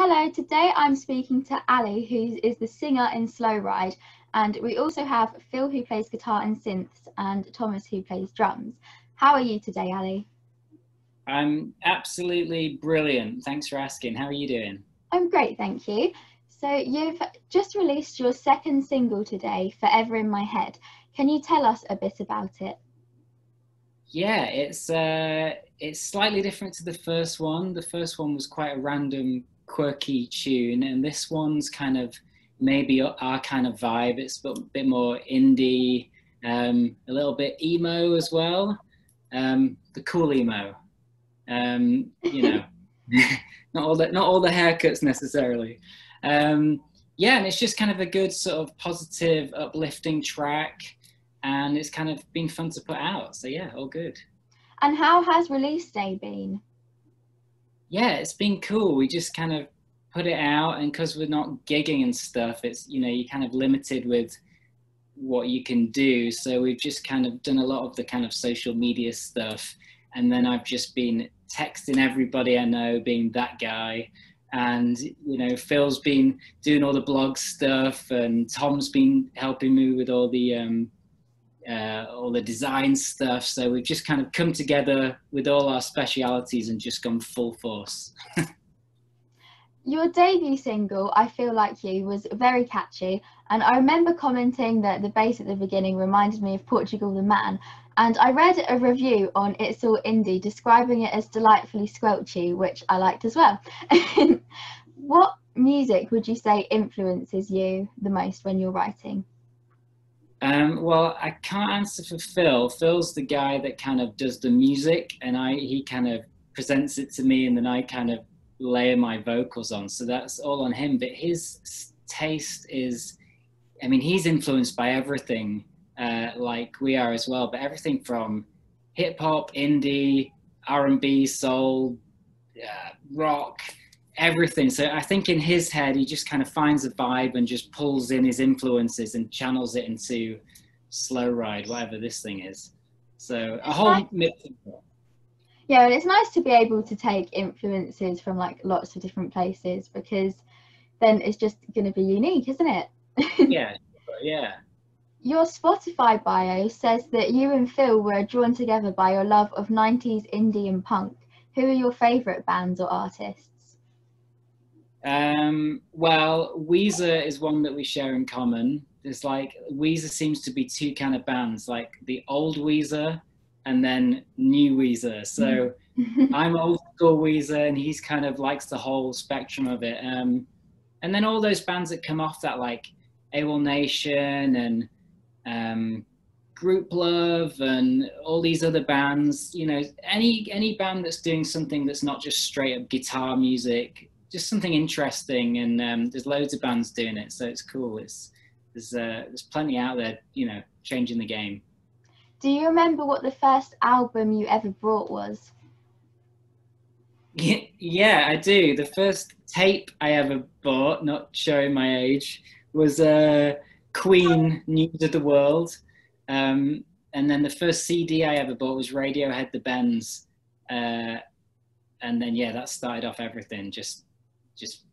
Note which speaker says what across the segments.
Speaker 1: Hello, today I'm speaking to Ali, who is the singer in slowride, and we also have Phil, who plays guitar and synths, and Thomas, who plays drums. How are you today, Ali?
Speaker 2: I'm absolutely brilliant. Thanks for asking. How are you doing?
Speaker 1: I'm great, thank you. So, you've just released your second single today, Forever in My Head. Can you tell us a bit about it?
Speaker 2: Yeah, it's uh, it's slightly different to the first one. The first one was quite a random, quirky tune, and this one's kind of maybe our kind of vibe. It's a bit more indie, um, a little bit emo as well. Um, the cool emo, um, you know, not all the not all the haircuts necessarily. Um, yeah, and it's just kind of a good sort of positive, uplifting track and it's kind of been fun to put out. So yeah, all good.
Speaker 1: And how has release day been?
Speaker 2: Yeah, it's been cool. We just kind of put it out, and because we're not gigging and stuff, it's you know you're kind of limited with what you can do. So we've just kind of done a lot of the kind of social media stuff, and then I've just been texting everybody I know, being that guy. And you know, Phil's been doing all the blog stuff, and Tom's been helping me with all the um, uh, all the design stuff. So we've just kind of come together with all our specialities and just gone full force.
Speaker 1: Your debut single, I Feel Like You, was very catchy. And I remember commenting that the bass at the beginning reminded me of Portugal the Man. And I read a review on It's All Indie describing it as delightfully squelchy, which I liked as well. what music would you say influences you the most when you're writing?
Speaker 2: Um, well, I can't answer for Phil. Phil's the guy that kind of does the music, and I he kind of presents it to me, and then I kind of layer my vocals on. So that's all on him. But his taste is, I mean, he's influenced by everything, uh, like we are as well. But everything from hip hop, indie, R and B, soul, uh, rock, everything. So I think in his head, he just kind of finds a vibe and just pulls in his influences and channels it into slowride, whatever this thing is. So a whole mix.
Speaker 1: Yeah, and it's nice to be able to take influences from like lots of different places because then it's just going to be unique, isn't it?
Speaker 2: yeah, yeah.
Speaker 1: Your Spotify bio says that you and Phil were drawn together by your love of 90s indie and punk. Who are your favourite bands or artists?
Speaker 2: Um, well, Weezer is one that we share in common. It's like Weezer seems to be two kind of bands, like the old Weezer and then new Weezer. So I'm old school Weezer, and he's kind of likes the whole spectrum of it. Um, and then all those bands that come off that, like AWOLNATION and um, Grouplove and all these other bands. You know, any any band that's doing something that's not just straight up guitar music just something interesting, and um, there's loads of bands doing it, so it's cool. It's there's uh, there's plenty out there, you know, changing the game.
Speaker 1: Do you remember what the first album you ever brought was?
Speaker 2: Yeah, I do. The first tape I ever bought, not showing my age, was uh, Queen News of the World. Um, and then the first CD I ever bought was Radiohead The Bends. Uh, and then, yeah, that started off everything. Just just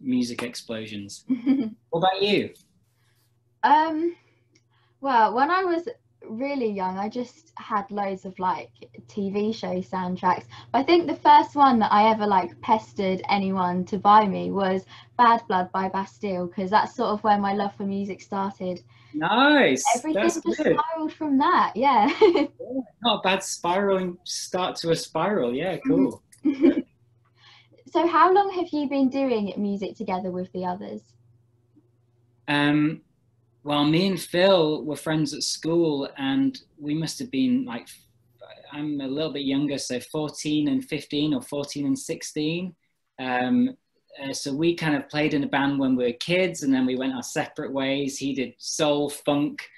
Speaker 2: music explosions. what about you?
Speaker 1: Um, well, when I was really young, I just had loads of like TV show soundtracks. But I think the first one that I ever like pestered anyone to buy me was Bad Blood by Bastille because that's sort of where my love for music started.
Speaker 2: Nice.
Speaker 1: Everything that's just good. spiraled from that. Yeah.
Speaker 2: yeah. Not a bad spiraling start to a spiral. Yeah, cool.
Speaker 1: So, how long have you been doing music together with the others?
Speaker 2: Um, well, me and Phil were friends at school, and we must have been like, I'm a little bit younger, so 14 and 15, or 14 and 16. Um, uh, so we kind of played in a band when we were kids, and then we went our separate ways. He did soul, funk,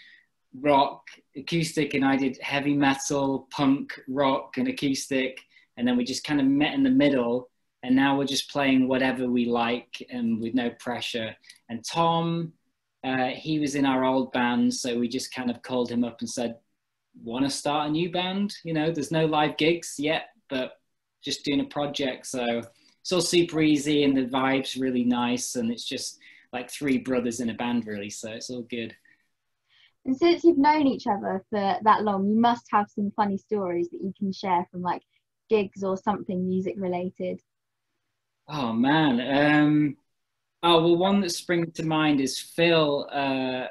Speaker 2: rock, acoustic, and I did heavy metal, punk, rock, and acoustic. And then we just kind of met in the middle and now we're just playing whatever we like and with no pressure. And Tom, uh, he was in our old band, so we just kind of called him up and said, "Want to start a new band? You know, there's no live gigs yet, but just doing a project." So it's all super easy and the vibes really nice and it's just like three brothers in a band really. So it's all good.
Speaker 1: And since you've known each other for that long, you must have some funny stories that you can share from like gigs or something music related.
Speaker 2: Oh man. Um, oh well, one that springs to mind is Phil. Uh,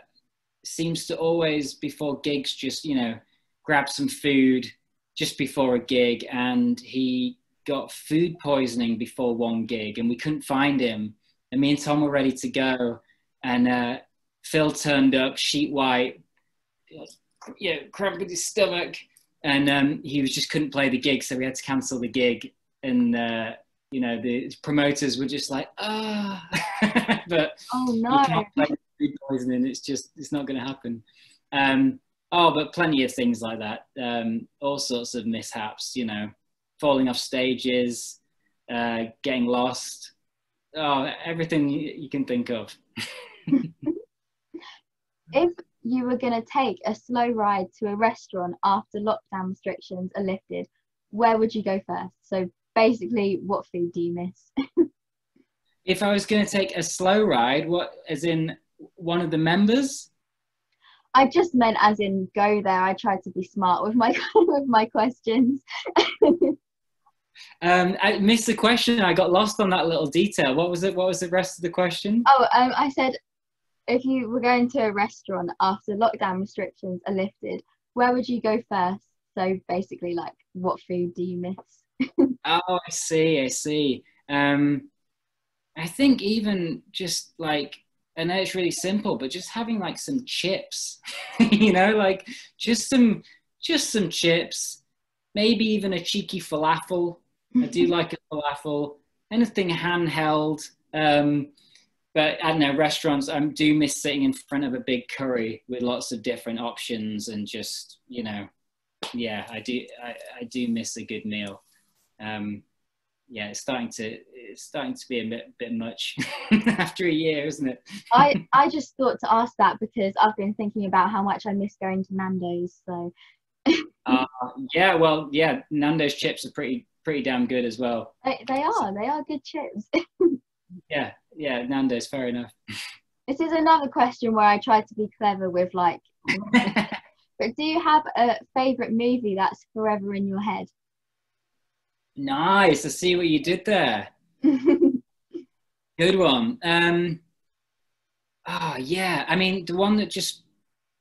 Speaker 2: seems to always before gigs just you know grab some food just before a gig, and he got food poisoning before one gig, and we couldn't find him. And me and Tom were ready to go, and uh, Phil turned up, sheet white, you know, cramp with his stomach, and um, he was just couldn't play the gig, so we had to cancel the gig. And uh, you know, the promoters were just like, ah, but
Speaker 1: oh no,
Speaker 2: food poisoning. It's just it's not going to happen. Um, oh, but plenty of things like that. Um, all sorts of mishaps. You know, falling off stages, uh, getting lost. Oh, everything you can think of.
Speaker 1: if you were going to take a slow ride to a restaurant after lockdown restrictions are lifted, where would you go first? So basically, what food do you miss?
Speaker 2: if I was going to take a slow ride, what, as in one of the members?
Speaker 1: I just meant as in go there. I tried to be smart with my with my questions.
Speaker 2: um, I missed the question. I got lost on that little detail. What was it? What was the rest of the question?
Speaker 1: Oh, um, I said if you were going to a restaurant after lockdown restrictions are lifted, where would you go first? So basically, like, what food do you miss?
Speaker 2: Oh, I see. I see. Um, I think even just like I know it's really simple, but just having like some chips, you know, like just some just some chips, maybe even a cheeky falafel. I do like a falafel. Anything handheld. Um, but I don't know, restaurants, I do miss sitting in front of a big curry with lots of different options and just, you know, yeah, I do, I, I do miss a good meal. Um, yeah, it's starting to, it's starting to be a bit, bit much after a year, isn't it?
Speaker 1: I, I just thought to ask that because I've been thinking about how much I miss going to Nando's. So,
Speaker 2: uh, yeah, well, yeah, Nando's chips are pretty, pretty damn good as well.
Speaker 1: They, they are, they are good chips.
Speaker 2: yeah, yeah, Nando's, fair enough.
Speaker 1: This is another question where I tried to be clever with like, but do you have a favorite movie that's forever in your head?
Speaker 2: Nice. I see what you did there. Good one. Um, oh, yeah. I mean, the one that just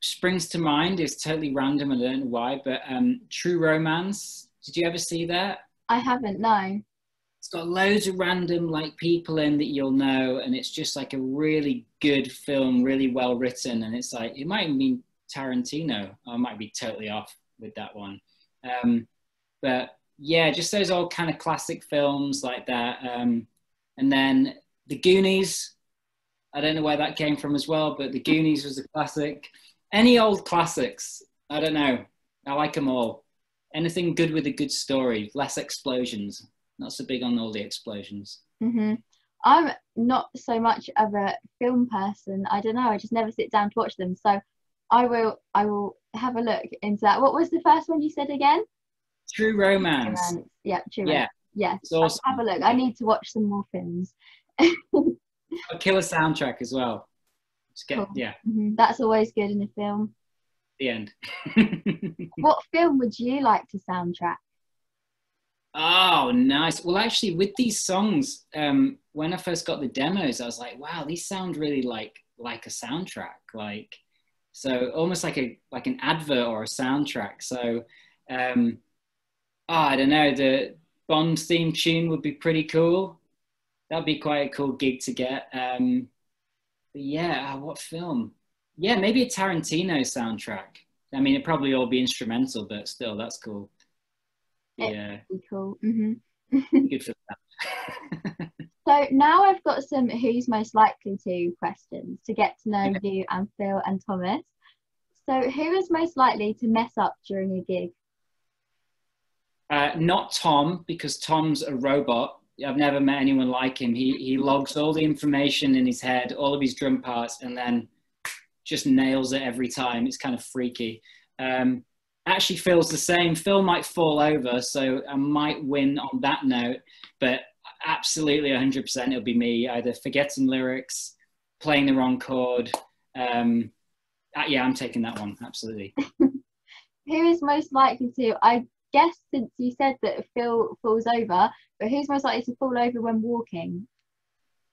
Speaker 2: springs to mind is totally random. I don't know why, but um, True Romance. Did you ever see that?
Speaker 1: I haven't, no
Speaker 2: it's got loads of random like people in that you'll know and it's just like a really good film really well written and it's like it might even be tarantino i might be totally off with that one um, but yeah just those old kind of classic films like that um, and then the goonies i don't know where that came from as well but the goonies was a classic any old classics i don't know i like them all anything good with a good story less explosions not so big on all the explosions.
Speaker 1: Mm-hmm. I'm not so much of a film person. I don't know. I just never sit down to watch them. So I will. I will have a look into that. What was the first one you said again?
Speaker 2: True Romance.
Speaker 1: romance. Yeah, True yeah. Romance. Yeah, awesome. have a look. I need to watch some more films.
Speaker 2: a killer soundtrack as well. Get, cool. Yeah.
Speaker 1: Mm-hmm. That's always good in a film.
Speaker 2: The end.
Speaker 1: what film would you like to soundtrack?
Speaker 2: Oh, nice. Well, actually, with these songs, um, when I first got the demos, I was like, wow, these sound really like like a soundtrack, like so almost like a like an advert or a soundtrack. So, um, oh, I don't know, the Bond theme tune would be pretty cool. That'd be quite a cool gig to get. Um, but yeah, uh, what film? Yeah, maybe a Tarantino soundtrack. I mean, it'd probably all be instrumental, but still, that's cool yeah.
Speaker 1: cool. Mm-hmm.
Speaker 2: Good for
Speaker 1: that. so now I've got some who's most likely to questions to get to know you and Phil and Thomas. So who is most likely to mess up during a gig?
Speaker 2: Uh, not Tom, because Tom's a robot. I've never met anyone like him. He he logs all the information in his head, all of his drum parts, and then just nails it every time. It's kind of freaky. Um, actually feels the same. Phil might fall over, so I might win on that note. But absolutely 100% it'll be me either forgetting lyrics, playing the wrong chord. Um, uh, yeah, I'm taking that one absolutely.
Speaker 1: Who is most likely to? I guess since you said that Phil falls over, but who's most likely to fall over when walking?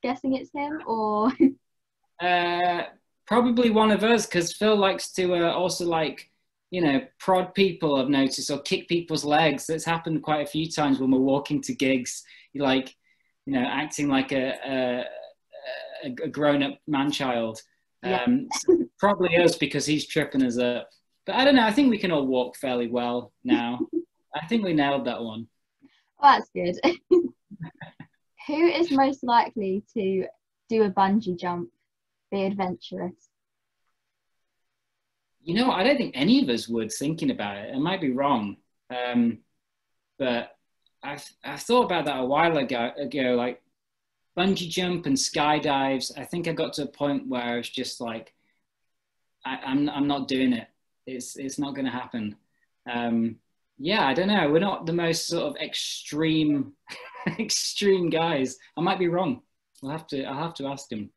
Speaker 1: Guessing it's him or?
Speaker 2: uh, probably one of us because Phil likes to uh, also like you know prod people. I've noticed or kick people's legs. That's happened quite a few times when we're walking to gigs. Like you know acting like a a, a grown up man child. Yeah. Um, so probably us because he's tripping us up. But I don't know. I think we can all walk fairly well now. I think we nailed that one.
Speaker 1: Well, that's good. Who is most likely to do a bungee jump, be adventurous?
Speaker 2: You know, I don't think any of us would thinking about it. I might be wrong. Um, but I've, I thought about that a while ago, ago, like bungee jump and skydives. I think I got to a point where I was just like, I, am I'm, I'm not doing it. It's, it's not going to happen. Um, yeah, I don't know. We're not the most sort of extreme, extreme guys. I might be wrong. I'll have to. I'll have to ask him.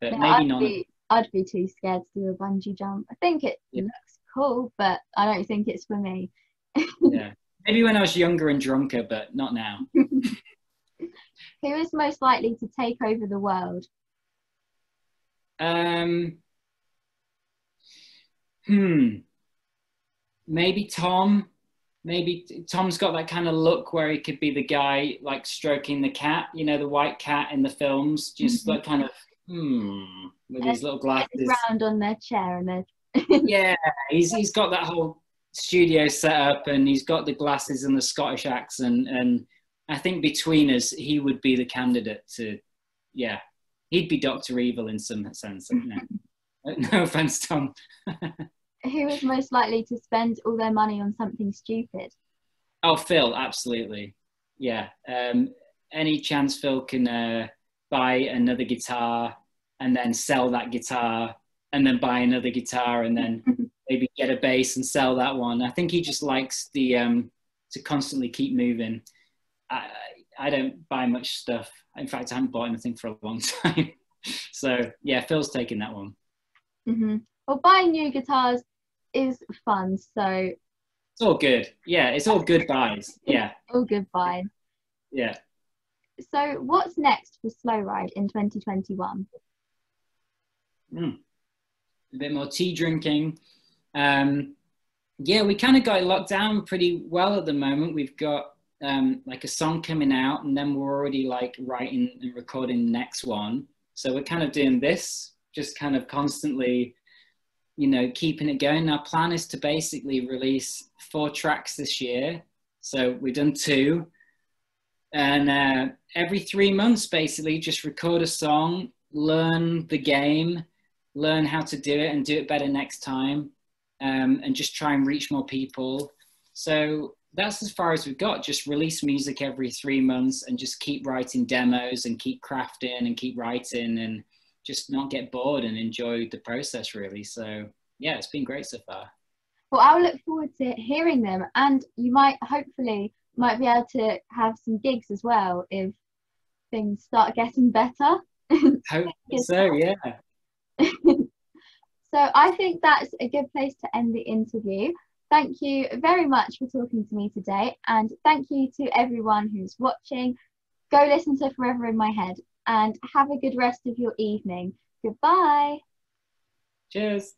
Speaker 2: But yeah, maybe
Speaker 1: I'd
Speaker 2: not.
Speaker 1: Be, I'd be too scared to do a bungee jump. I think it yeah. looks cool, but I don't think it's for me.
Speaker 2: yeah, maybe when I was younger and drunker, but not now.
Speaker 1: Who is most likely to take over the world?
Speaker 2: Um. Hmm. Maybe Tom maybe Tom's got that kind of look where he could be the guy like stroking the cat, you know, the white cat in the films, just mm-hmm. like kind of hmm with his little glasses
Speaker 1: round on their chair and their
Speaker 2: yeah, he's he's got that whole studio set up and he's got the glasses and the Scottish accent and I think between us he would be the candidate to yeah he'd be Doctor Evil in some sense. No, no offense, Tom.
Speaker 1: who is most likely to spend all their money on something stupid?
Speaker 2: Oh, Phil, absolutely. Yeah. Um, any chance Phil can uh, buy another guitar and then sell that guitar and then buy another guitar and then maybe get a bass and sell that one. I think he just likes the um, to constantly keep moving. I, I don't buy much stuff. In fact, I haven't bought anything for a long time. so yeah, Phil's taking that one.
Speaker 1: Mm-hmm. Well, buying new guitars is fun. So
Speaker 2: it's all good. Yeah, it's all good buys. Yeah.
Speaker 1: all good buys.
Speaker 2: Yeah.
Speaker 1: So what's next for slowride in 2021?
Speaker 2: Mm. A bit more tea drinking. Um, yeah, we kind of got locked down pretty well at the moment. We've got um, like a song coming out, and then we're already like writing and recording the next one. So we're kind of doing this, just kind of constantly you know, keeping it going. Our plan is to basically release four tracks this year. So we've done two. And uh, every three months, basically, just record a song, learn the game, learn how to do it and do it better next time, um, and just try and reach more people. So that's as far as we've got. Just release music every three months and just keep writing demos and keep crafting and keep writing and just not get bored and enjoy the process really. So yeah, it's been great so far.
Speaker 1: Well, I'll look forward to hearing them, and you might hopefully might be able to have some gigs as well if things start getting better.
Speaker 2: Hope so, yeah.
Speaker 1: so I think that's a good place to end the interview. Thank you very much for talking to me today, and thank you to everyone who's watching. Go listen to Forever in My Head and have a good rest of your evening. Goodbye.
Speaker 2: Cheers.